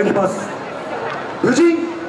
参ります。無人